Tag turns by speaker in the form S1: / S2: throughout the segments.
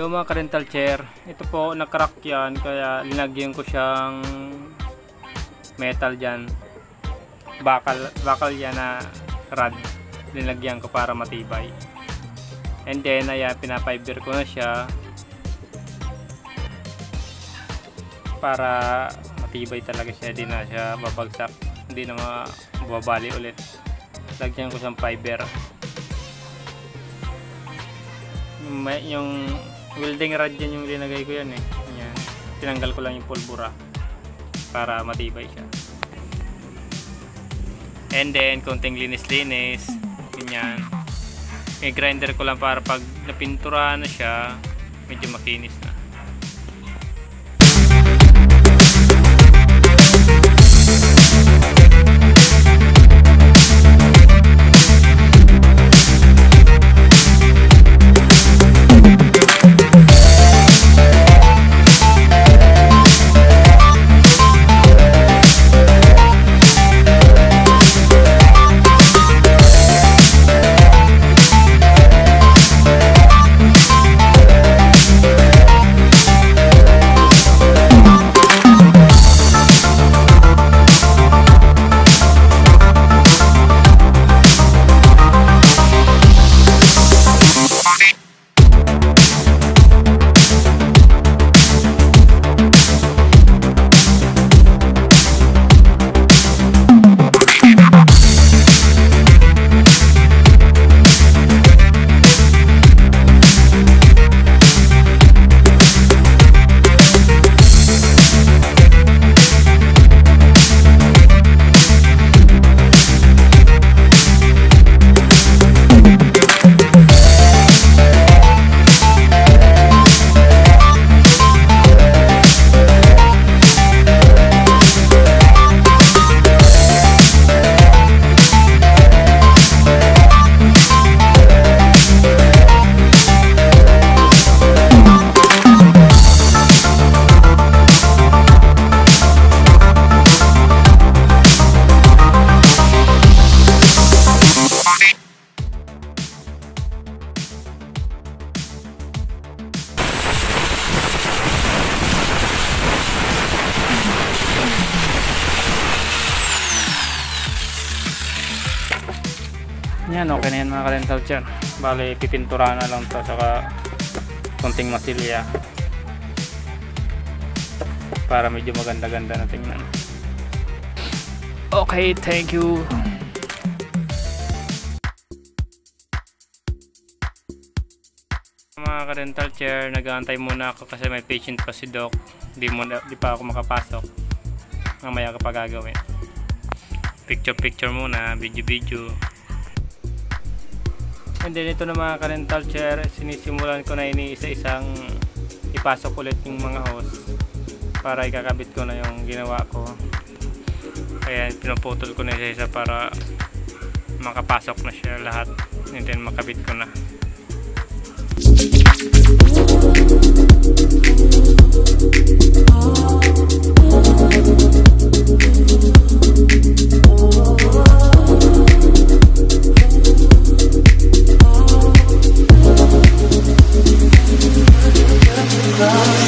S1: lumang rental chair. Ito po, nakrack yan, kaya linagyan ko siyang metal dyan. Bakal, bakal yan na rod. Linagyan ko para matibay. And then, ayan, pinapiber ko na siya. Para matibay talaga siya, di na siya babagsak. Hindi na mababali ulit. Lagyan ko siyang fiber. Yung, may- yung welding rod yan yung linagay ko yan eh. Yan. Tinanggal ko lang yung pulbura para matibay siya. And then, konting linis-linis. Ganyan. May grinder ko lang para pag napinturahan na siya, medyo makinis na. Chair. Bale, pipintura na lang to saka konting masilya para medyo maganda-ganda na tingnan. Okay, thank you. Mga ka-rental chair, nag-aantay muna ako kasi may patient pa si Doc. Di, muna, di pa ako makapasok. Mamaya ka pa gagawin. Picture-picture muna, video-video and then ito na mga karental chair sinisimulan ko na iniisa-isang ipasok ulit yung mga hose para ikakabit ko na yung ginawa ko. Kaya pinuputol ko na isa-isa para makapasok na siya lahat. And then makabit ko na. Oh love.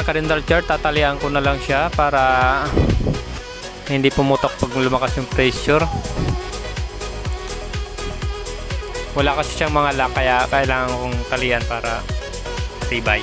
S1: na calendar chart tatalian ko na lang siya para hindi pumutok pag lumakas yung pressure wala kasi siyang mga lock kaya kailangan kong talian para tibay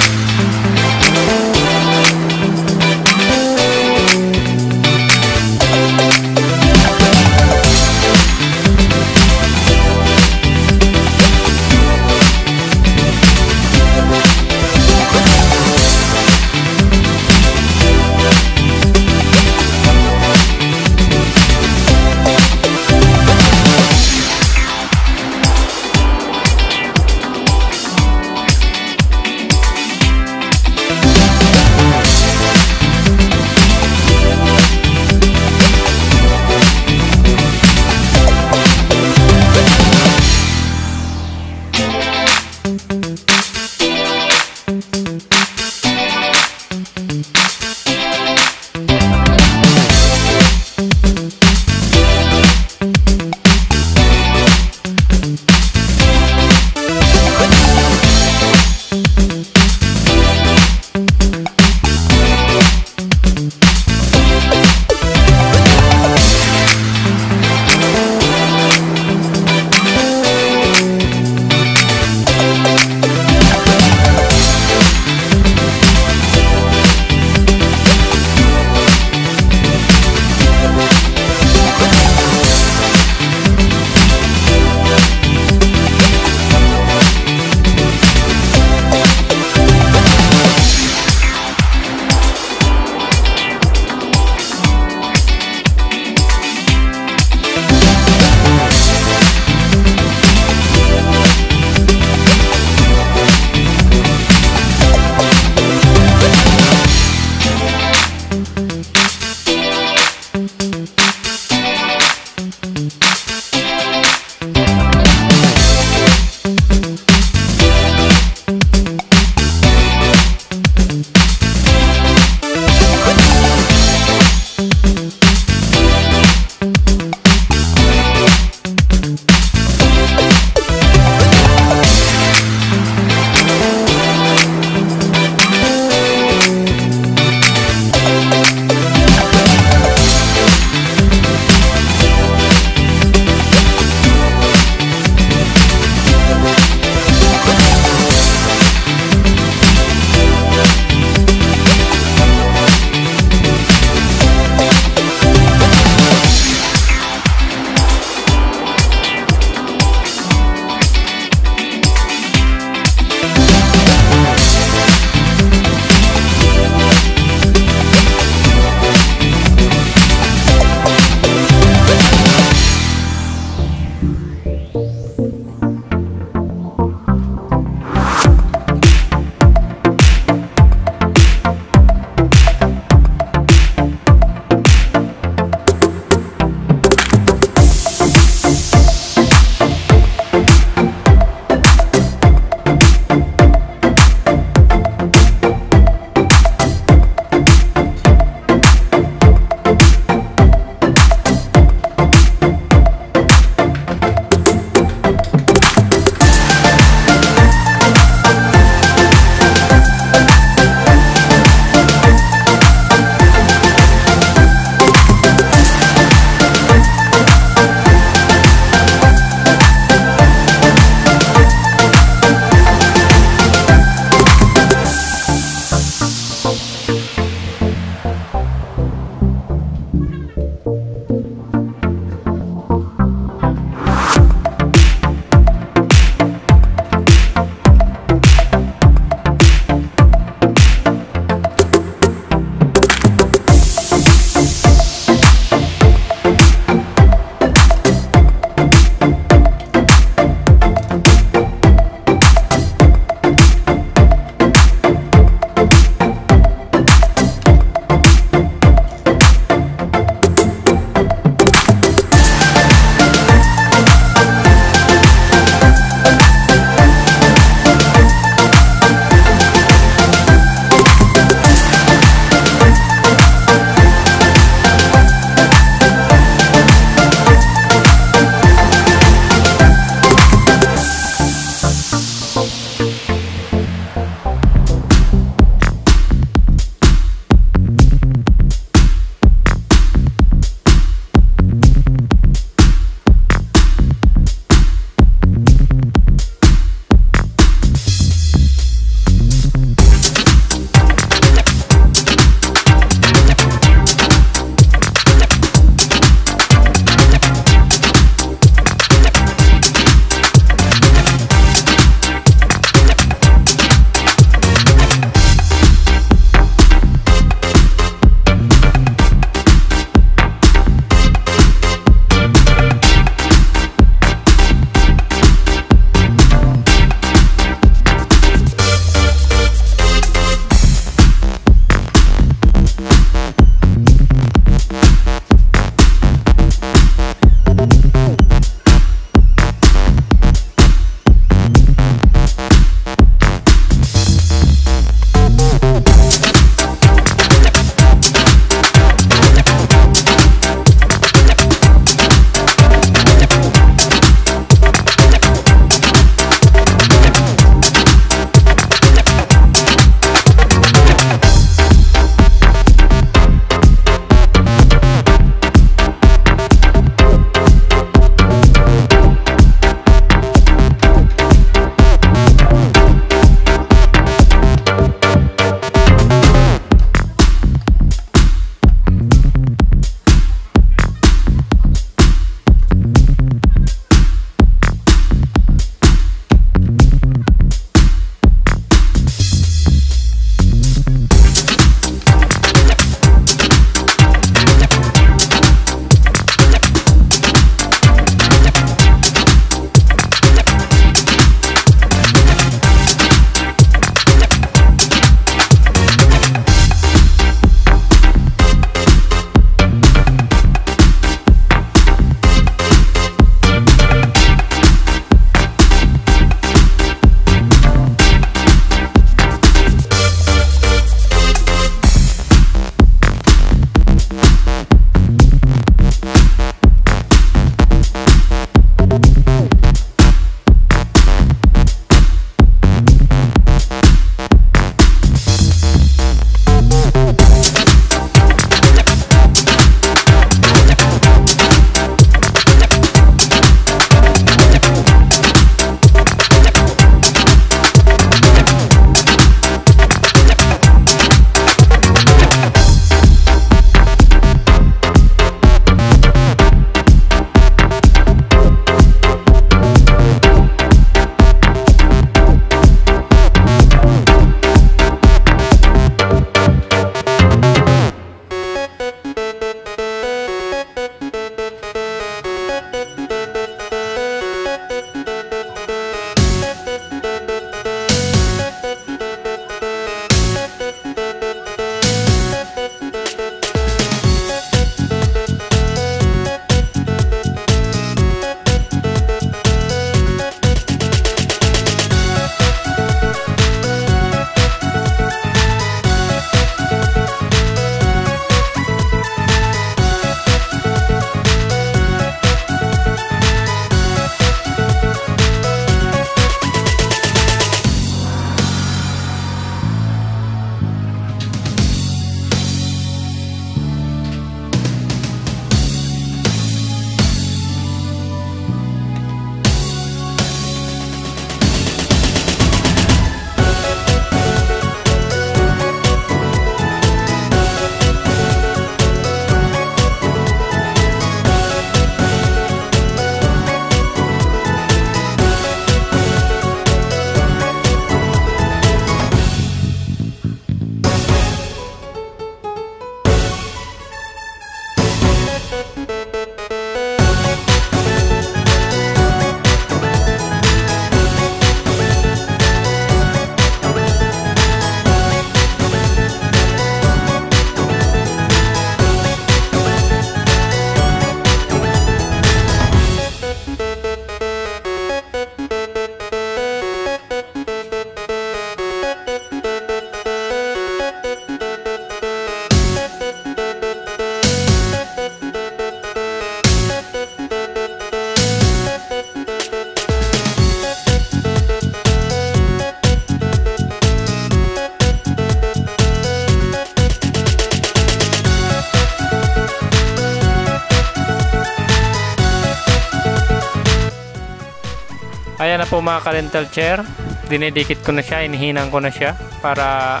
S1: Po mga ka-rental chair. Dinidikit ko na siya, inihinang ko na siya para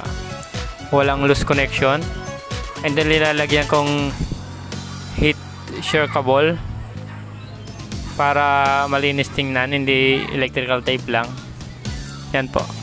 S1: walang loose connection. And then nilalagyan kong heat sure cable para malinis tingnan, hindi electrical tape lang. Yan po.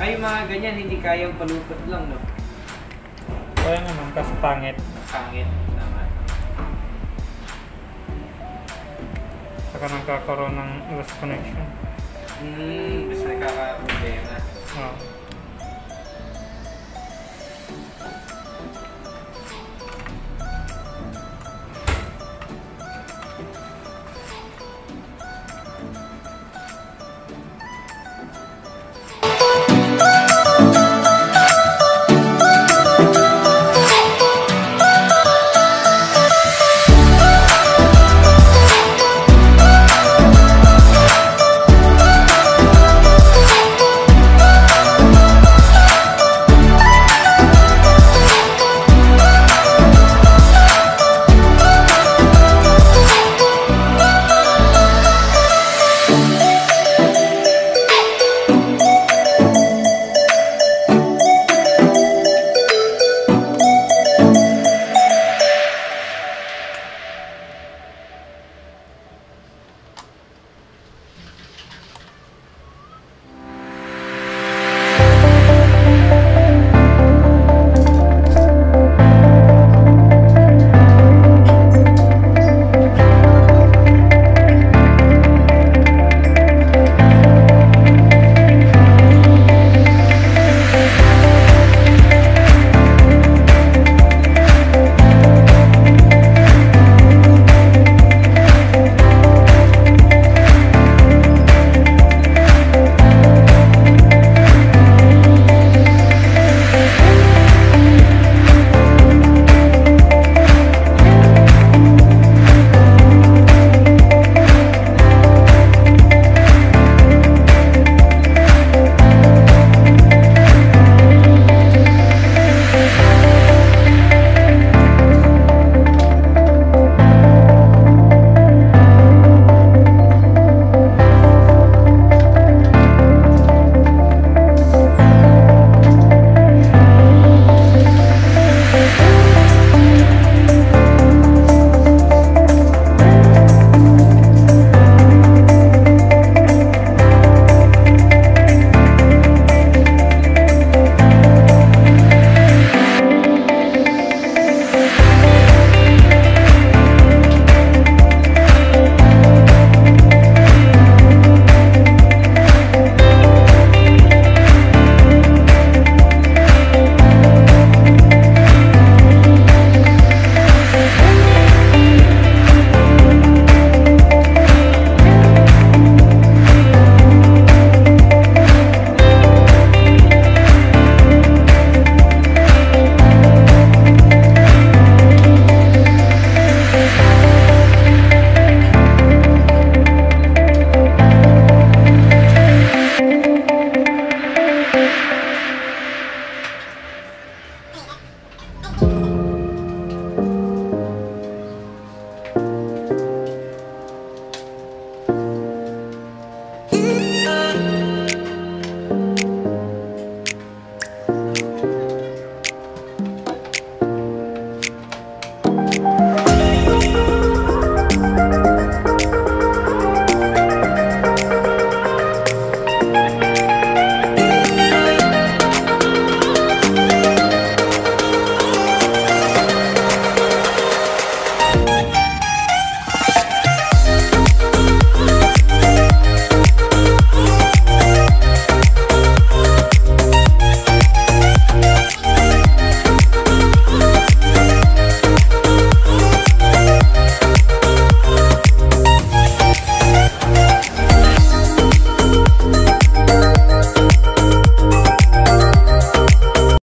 S2: Ay, mga ganyan, hindi kayang palupot lang, no?
S1: Kaya naman, kasi pangit.
S2: Pangit. Tama.
S1: Saka nagkakaroon ng lost connection.
S2: Hmm, basta nagkakaproblema.
S1: Oo.